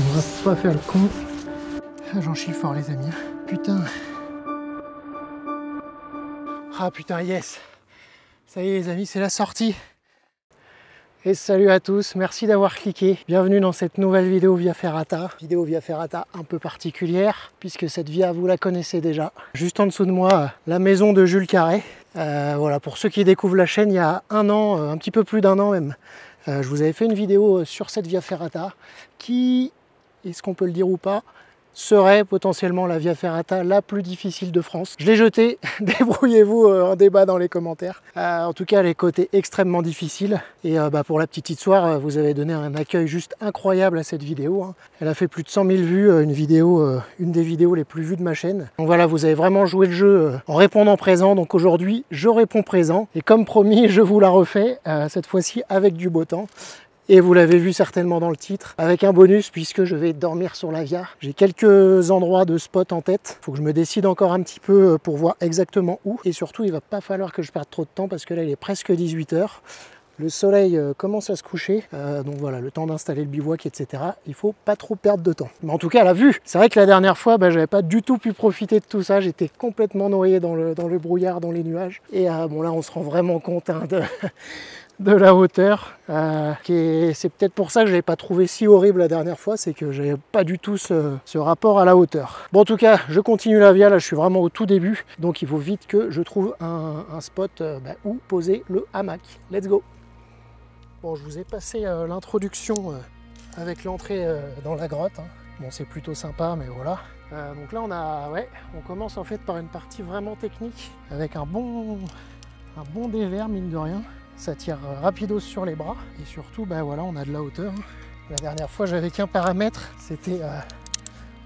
On va pas faire le con. J'en chie fort les amis. Putain. Ah putain, yes. Ça y est les amis, c'est la sortie. Et salut à tous, merci d'avoir cliqué. Bienvenue dans cette nouvelle vidéo Via Ferrata. Vidéo Via Ferrata un peu particulière, puisque cette via, vous la connaissez déjà. Juste en dessous de moi, la maison de Jules Carré. Euh, voilà, pour ceux qui découvrent la chaîne il y a un an, euh, un petit peu plus d'un an même, euh, je vous avais fait une vidéo sur cette Via Ferrata qui, est-ce qu'on peut le dire ou pas, serait potentiellement la Via Ferrata la plus difficile de France. Je l'ai jeté, débrouillez-vous en débat dans les commentaires. Euh, en tout cas, les côtés extrêmement difficiles. Et euh, bah, pour la petite histoire, vous avez donné un accueil juste incroyable à cette vidéo. hein. Elle a fait plus de 100 000 vues, une vidéo, euh, une des vidéos les plus vues de ma chaîne. Donc voilà, vous avez vraiment joué le jeu euh, en répondant présent. Donc aujourd'hui, je réponds présent. Et comme promis, je vous la refais, euh, cette fois-ci avec du beau temps. Et vous l'avez vu certainement dans le titre, avec un bonus puisque je vais dormir sur la Via. J'ai quelques endroits de spot en tête. Faut que je me décide encore un petit peu pour voir exactement où. Et surtout, il va pas falloir que je perde trop de temps parce que là, il est presque 18h. Le soleil euh, commence à se coucher, euh, donc voilà, le temps d'installer le bivouac, etc. Il faut pas trop perdre de temps. Mais en tout cas, la vue, c'est vrai que la dernière fois, bah, j'avais pas du tout pu profiter de tout ça. J'étais complètement noyé dans le, brouillard, dans les nuages. Et euh, bon, là, on se rend vraiment compte hein, de, de la hauteur. Euh, c'est peut-être pour ça que je l'avais pas trouvé si horrible la dernière fois, c'est que j'avais pas du tout ce, rapport à la hauteur. Bon, en tout cas, je continue la via. Là, je suis vraiment au tout début, donc il faut vite que je trouve un, spot euh, bah, où poser le hamac. Let's go. Bon, je vous ai passé euh, l'introduction avec l'entrée dans la grotte. hein. Bon, c'est plutôt sympa, mais voilà. Donc là, on a, ouais, on commence en fait par une partie vraiment technique avec bon, un bon dévers mine de rien. Ça tire rapidos sur les bras et surtout, bah on a de la hauteur. La dernière fois, j'avais qu'un paramètre, c'était euh,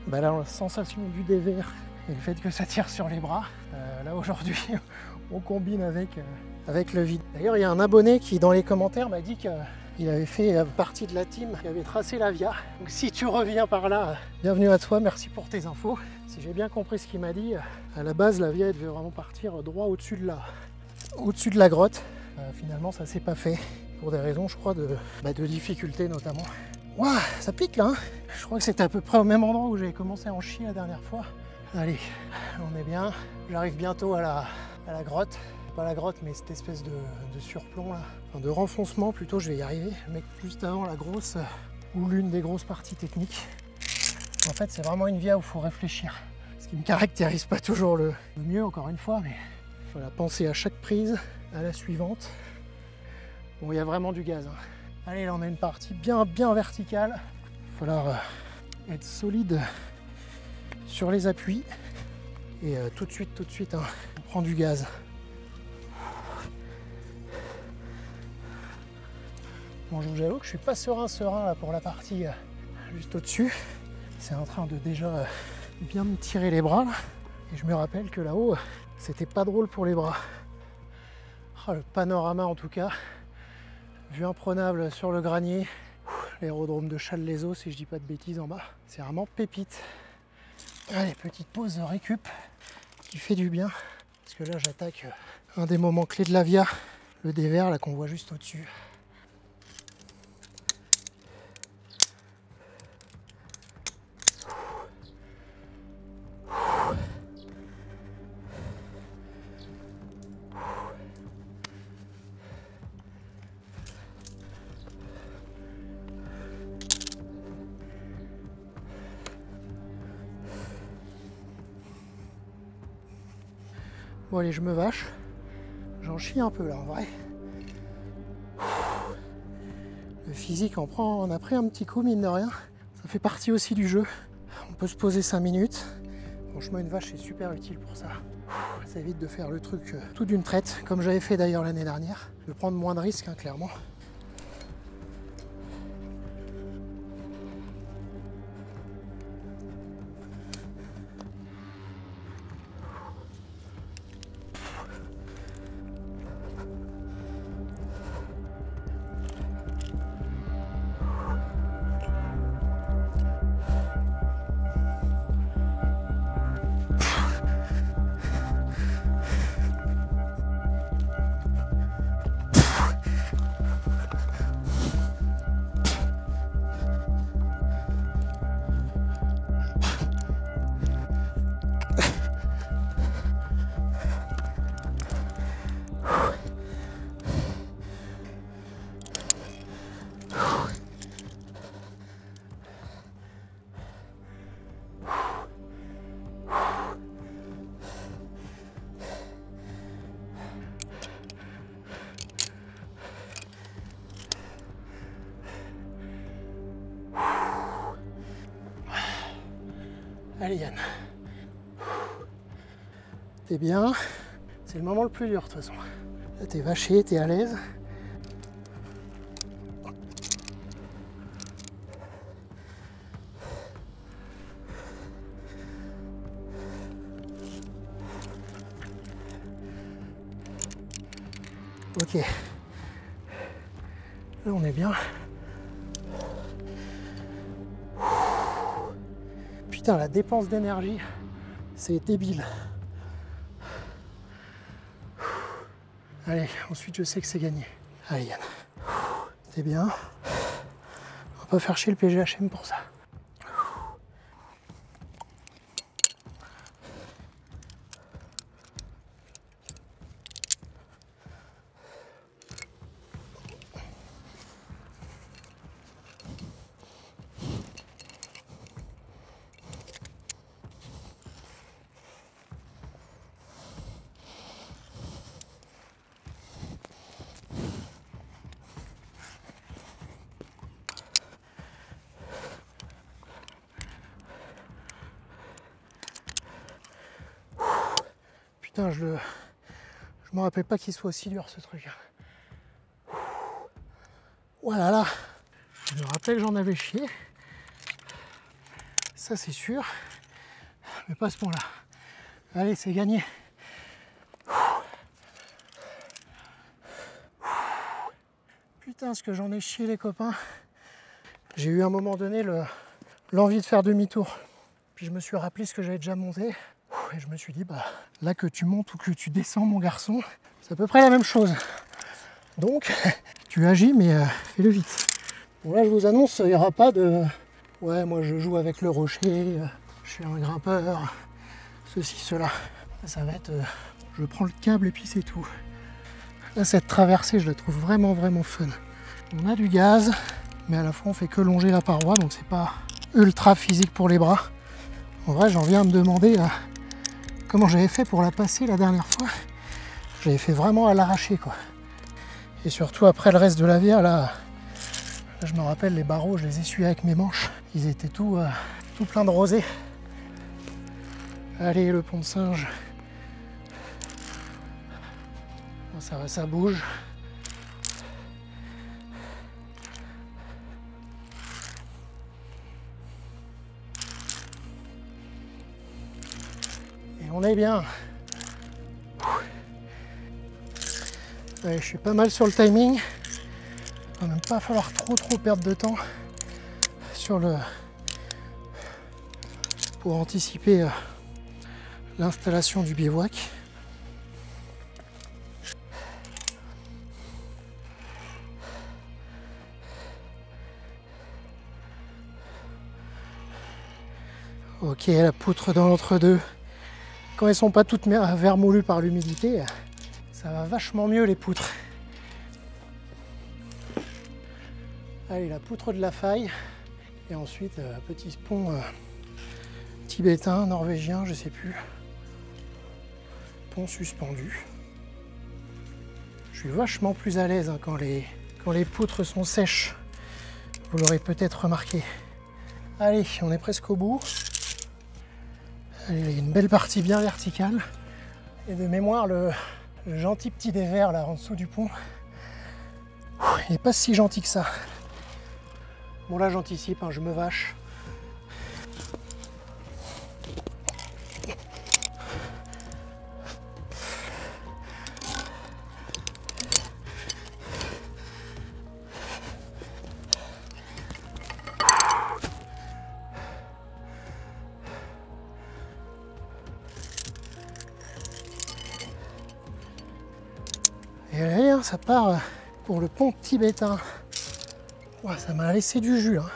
bah, la sensation du dévers et le fait que ça tire sur les bras. Euh, là aujourd'hui, on combine avec, euh, avec le vide. D'ailleurs, il y a un abonné qui, dans les commentaires, m'a dit qu'il avait fait partie de la team qui avait tracé la via. Donc si tu reviens par là, bienvenue à toi, merci pour tes infos. Si j'ai bien compris ce qu'il m'a dit, à la base, la via elle devait vraiment partir droit au-dessus de la, au-dessus de la grotte. Euh, finalement, ça s'est pas fait pour des raisons, je crois, de, bah, de difficulté notamment. Waouh, ça pique là. hein je crois que c'était à peu près au même endroit où j'avais commencé à en chier la dernière fois. Allez, on est bien. J'arrive bientôt à la, à la grotte. Pas la grotte, mais cette espèce de, de surplomb là. Enfin, de renfoncement plutôt, je vais y arriver. Mais juste avant la grosse, euh, ou l'une des grosses parties techniques. En fait, c'est vraiment une via où il faut réfléchir. Ce qui ne caractérise pas toujours le mieux, encore une fois, mais la penser à chaque prise, à la suivante. Bon, il y a vraiment du gaz. hein. Allez, là, on a une partie bien, bien verticale. Il va falloir être solide sur les appuis. Et euh, tout de suite, tout de suite, hein, on prend du gaz. Bon, je vous que je suis pas serein, serein pour la partie euh, juste au-dessus. C'est en train de déjà euh, bien me tirer les bras. Et je me rappelle que là-haut, c'était pas drôle pour les bras. Ah, le panorama en tout cas. Vue imprenable sur le granier. L'aérodrome de Challes-les-Eaux, si je dis pas de bêtises en bas. C'est vraiment pépite. Allez, petite pause récup qui fait du bien. Parce que là, j'attaque euh, un des moments clés de la via, le dévers là qu'on voit juste au-dessus. Bon allez, je me vache. J'en chie un peu là en vrai. Le physique en prend, on a pris un petit coup mine de rien. Ça fait partie aussi du jeu. On peut se poser 5 minutes. Franchement une vache c'est super utile pour ça. Ça évite de faire le truc euh, tout d'une traite, comme j'avais fait d'ailleurs l'année dernière. De prendre moins de risques hein, clairement. Allez Yann. T'es bien. C'est le moment le plus dur de toute façon. Là t'es vaché, t'es à l'aise. Ok. Là on est bien. Putain, la dépense d'énergie, c'est débile. Allez, ensuite je sais que c'est gagné. Allez Yann, t'es bien. On va pas faire chier le PGHM pour ça. Putain, je le. Je me rappelle pas qu'il soit aussi dur ce truc. Voilà là. Je me rappelle que j'en avais chié. Ça c'est sûr. Mais pas ce point-là. Allez, c'est gagné. Putain, ce que j'en ai chié les copains. J'ai eu à un moment donné le- l'envie de faire demi-tour. Puis je me suis rappelé ce que j'avais déjà monté. Et je me suis dit, bah, là que tu montes ou que tu descends, mon garçon, c'est à peu près la même chose. Donc, tu agis, mais euh, fais-le vite. Bon, là, je vous annonce, il n'y aura pas de. Ouais, moi, je joue avec le rocher, euh, je suis un grimpeur, ceci, cela. Ça va être. euh, je prends le câble et puis c'est tout. Là, cette traversée, je la trouve vraiment, vraiment fun. On a du gaz, mais à la fois, on fait que longer la paroi, donc c'est pas ultra physique pour les bras. En vrai, j'en viens à me demander comment j'avais fait pour la passer la dernière fois. J'avais fait vraiment à l'arracher, quoi. Et surtout, après le reste de la via, là, là, je me rappelle, les barreaux, je les essuyais avec mes manches. Ils étaient tout, euh, tout plein de rosée. Allez, le pont de singe. Ça bouge. On est bien. Je suis pas mal sur le timing. Il va même pas falloir trop trop perdre de temps pour anticiper euh, l'installation du bivouac. Ok, la poutre dans l'entre-deux. Quand elles sont pas toutes vermoulues par l'humidité, ça va vachement mieux les poutres. Allez, la poutre de la faille. Et ensuite, euh, petit pont euh, tibétain, norvégien, je sais plus. Pont suspendu. Je suis vachement plus à l'aise hein, quand, les, quand les poutres sont sèches. Vous l'aurez peut-être remarqué. Allez, on est presque au bout. Il y a une belle partie bien verticale. Et de mémoire, le, le gentil petit dévers là en dessous du pont, il n'est pas si gentil que ça. Bon là j'anticipe, hein, je me vache. Part euh, pour le pont tibétain. Ça m'a laissé du jus. hein.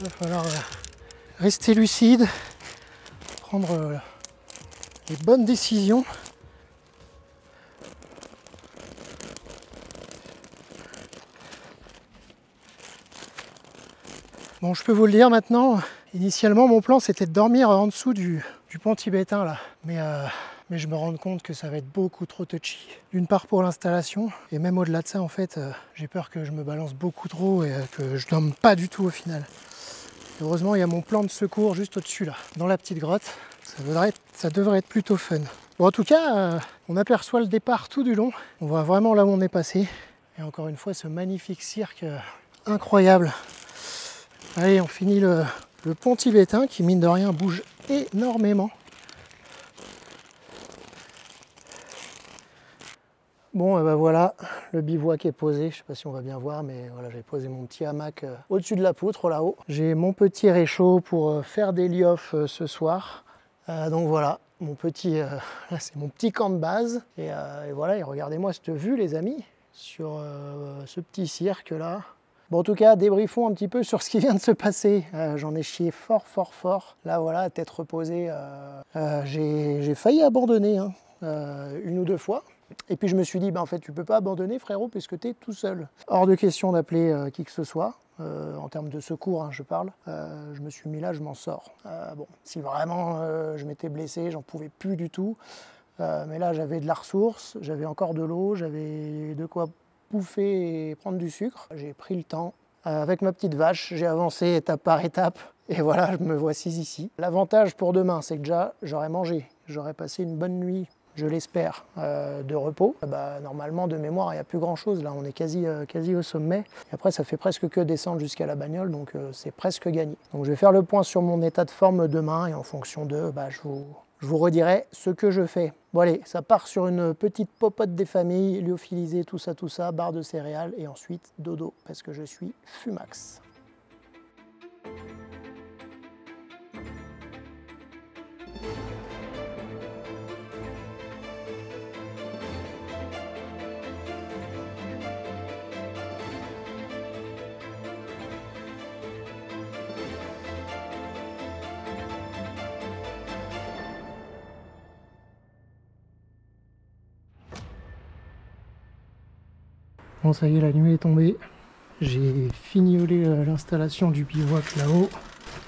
Il va falloir euh, rester lucide, prendre euh, les bonnes décisions. Bon, je peux vous le dire maintenant, initialement mon plan c'était de dormir en dessous du, pont tibétain là. Mais, mais je me rends compte que ça va être beaucoup trop touchy. D'une part pour l'installation, et même au-delà de ça en fait, euh, j'ai peur que je me balance beaucoup trop et euh, que je dorme pas du tout au final. Heureusement, il y a mon plan de secours juste au-dessus là, dans la petite grotte. Ça devrait être, plutôt fun. Bon, en tout cas, euh, on aperçoit le départ tout du long. On voit vraiment là où on est passé. Et encore une fois, ce magnifique cirque incroyable. Allez, on finit le, le pont tibétain qui, mine de rien, bouge énormément. Bon, et ben voilà, le bivouac est posé. Je sais pas si on va bien voir, mais voilà, j'ai posé mon petit hamac euh, au-dessus de la poutre là-haut. J'ai mon petit réchaud pour euh, faire des lioffs euh, ce soir. Donc voilà, mon petit, c'est mon petit camp de base. Et, voilà, et regardez-moi cette vue, les amis, sur ce petit cirque là. Bon, en tout cas, débriefons un petit peu sur ce qui vient de se passer. J'en ai chié fort, fort, fort. Là, voilà, tête reposée, j'ai failli abandonner hein, une ou deux fois. Et puis je me suis dit, bah, en fait, tu peux pas abandonner, frérot, puisque tu es tout seul. Hors de question d'appeler euh, qui que ce soit. euh, en termes de secours, hein, je parle. Euh, je me suis mis là, je m'en sors. Bon, si vraiment je m'étais blessé, j'en pouvais plus du tout. Mais là, j'avais de la ressource, j'avais encore de l'eau, j'avais de quoi bouffer et prendre du sucre. J'ai pris le temps. Avec ma petite vache, j'ai avancé étape par étape. Et voilà, je me voici ici. L'avantage pour demain, c'est que déjà, j'aurais mangé. J'aurais passé une bonne nuit, je l'espère, euh, de repos. Bah, normalement, de mémoire, il n'y a plus grand-chose. Là, on est quasi, euh, quasi au sommet. Et après, ça fait presque que descendre jusqu'à la bagnole, donc euh, c'est presque gagné. Donc je vais faire le point sur mon état de forme demain. Et en fonction de, bah, je vous, je vous redirai ce que je fais. Bon allez, ça part sur une petite popote des familles, lyophilisée, tout ça, tout ça, barre de céréales et ensuite dodo, parce que je suis fumax. Bon ça y est, la nuit est tombée. J'ai fignolé euh, l'installation du bivouac là-haut.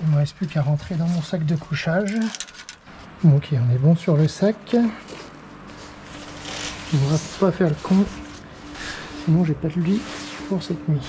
Il ne me reste plus qu'à rentrer dans mon sac de couchage. Ok, on est bon sur le sac. On va pas faire le con. Sinon j'ai pas de lit pour cette nuit.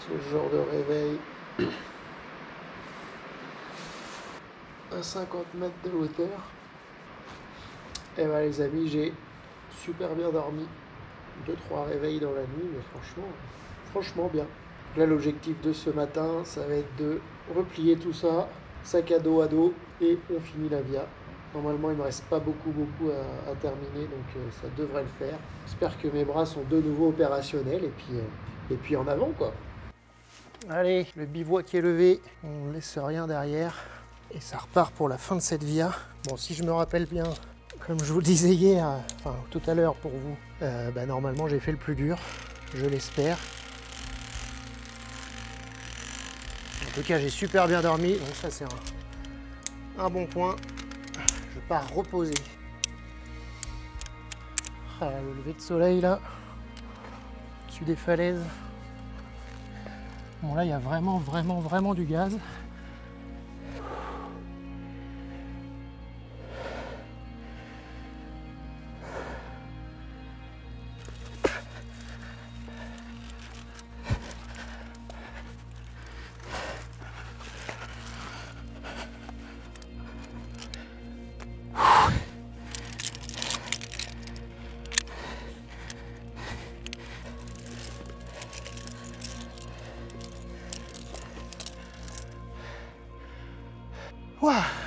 Ce genre de réveil. À 50 mètres de hauteur. Et bah les amis, j'ai super bien dormi. Deux, trois réveils dans la nuit, mais franchement, franchement bien. Là, l'objectif de ce matin, ça va être de replier tout ça, sac à dos à dos, et on finit la via. Normalement, il me reste pas beaucoup, beaucoup à, à terminer, donc euh, ça devrait le faire. J'espère que mes bras sont de nouveau opérationnels, et puis, euh, et puis en avant, quoi. Allez, le bivouac est levé, on ne laisse rien derrière, et ça repart pour la fin de cette via. Bon, si je me rappelle bien, comme je vous le disais hier, enfin tout à l'heure pour vous, euh, bah, normalement j'ai fait le plus dur, je l'espère. En tout cas, j'ai super bien dormi, donc ça c'est un, bon point. Je pars reposer. Ah, le lever de soleil là, au-dessus des falaises. Bon là, il y a vraiment, vraiment, vraiment du gaz.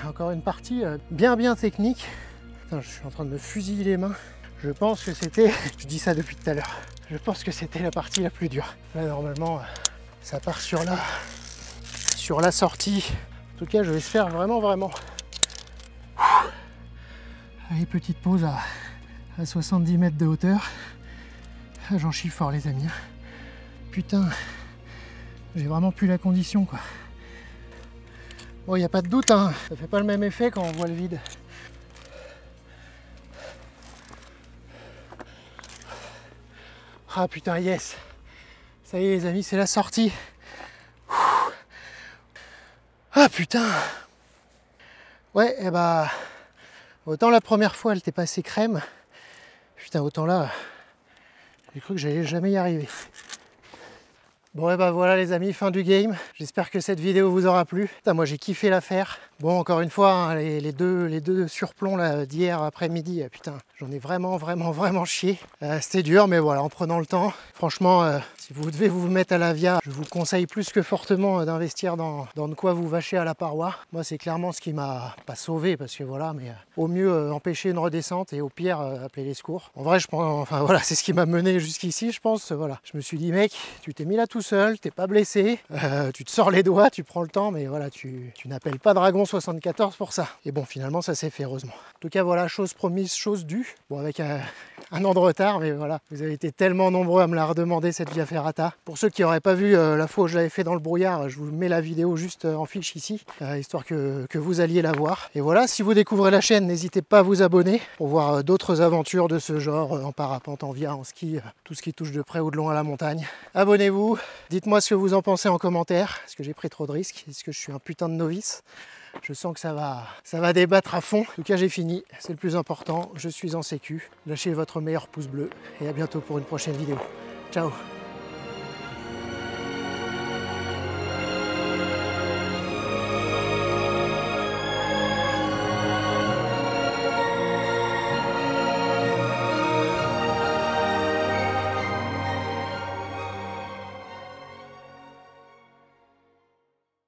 Encore une partie euh, bien bien technique. Je suis en train de me fusiller les mains. Je pense que c'était, je dis ça depuis tout à l'heure, je pense que c'était la partie la plus dure. Là normalement, euh, ça part sur la, sur la sortie. En tout cas, je vais se faire vraiment vraiment. Allez, petite pause à, à 70 mètres de hauteur. J'en chie fort les amis. Putain, j'ai vraiment plus la condition quoi. Bon, il n'y a pas de doute, hein. ça fait pas le même effet quand on voit le vide. Ah putain, yes Ça y est les amis, c'est la sortie. Ah putain Ouais, et bah... Autant la première fois, elle était passée crème. Putain, autant là, j'ai cru que j'allais jamais y arriver. Bon et bah voilà les amis, fin du game. J'espère que cette vidéo vous aura plu. Moi j'ai kiffé l'affaire. Bon encore une fois, hein, les, les deux, les deux surplombs d'hier après-midi, euh, putain, j'en ai vraiment vraiment vraiment chié. Euh, C'était dur mais voilà, en prenant le temps. Franchement, euh, si vous devez vous mettre à la via, je vous conseille plus que fortement euh, d'investir dans, de quoi vous vacher à la paroi. Moi c'est clairement ce qui m'a pas sauvé parce que voilà, mais euh, au mieux euh, empêcher une redescente et au pire appeler les secours. En vrai je pense, enfin voilà, c'est ce qui m'a mené jusqu'ici je pense. Voilà, je me suis dit mec, tu t'es mis là tout seul, t'es pas blessé, tu te sors les doigts, tu prends le temps, mais voilà, tu, n'appelles pas Dragon 74 pour ça. Et bon, finalement, ça s'est fait heureusement. En tout cas, voilà, chose promise, chose due. Bon, avec un, an de retard, mais voilà, vous avez été tellement nombreux à me la redemander cette Via Ferrata. Pour ceux qui n'auraient pas vu euh, la fois où je l'avais fait dans le brouillard, je vous mets la vidéo juste euh, en fiche ici, euh, histoire que, vous alliez la voir. Et voilà, si vous découvrez la chaîne, n'hésitez pas à vous abonner pour voir d'autres aventures de ce genre, en parapente, en via, en ski, tout ce qui touche de près ou de loin à la montagne. Abonnez-vous, dites-moi ce que vous en pensez en commentaire. Est-ce que j'ai pris trop de risques? Est-ce que je suis un putain de novice? Je sens que ça va, débattre à fond. En tout cas, j'ai fini. C'est le plus important. Je suis en sécu. Lâchez votre meilleur pouce bleu et à bientôt pour une prochaine vidéo. Ciao